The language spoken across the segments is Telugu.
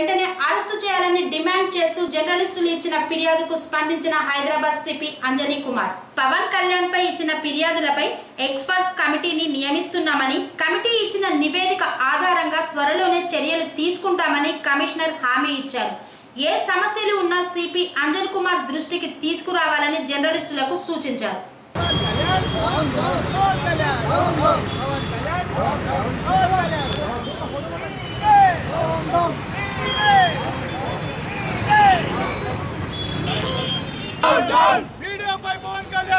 వెంటనే అరెస్టు చేయాలని డిమాండ్ చేస్తూ జర్నలిస్టులు ఇచ్చిన ఫిర్యాదుకు స్పందించిన హైదరాబాద్ సిపి అంజనీ కుమార్. పవన్ కళ్యాణ్ పై ఇచ్చిన ఫిర్యాదులపై ఎక్స్పర్ట్ కమిటీని నియమిస్తున్నామని కమిటీ ఇచ్చిన నివేదిక ఆధారంగా త్వరలోనే చర్యలు తీసుకుంటామని కమిషనర్ హామీ ఇచ్చారు. ఏ సమస్యలు ఉన్నా సిపి అంజన్ కుమార్ దృష్టికి తీసుకురావాలని జర్నలిస్టులకు సూచించారు.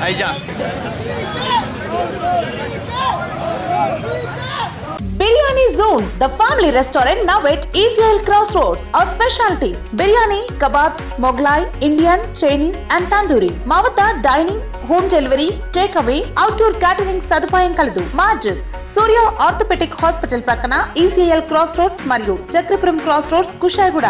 Ahí ya. Soon. the family restaurant now at ECL Crossroads. Our specialties biryani, kebabs, Moglai, Indian, Chinese, and tandoori. Mavata dining, dining home delivery take away outdoor catering సదుపాయం కలదు మా అడ్రస్ సూర్య ఆర్థోపెటిక్ హాస్పిటల్ ప్రక్కన ఈసీఎల్ క్రాస్ రోడ్స్ మరియు చక్రపురం క్రాస్ రోడ్స్ కుషాయిగూడ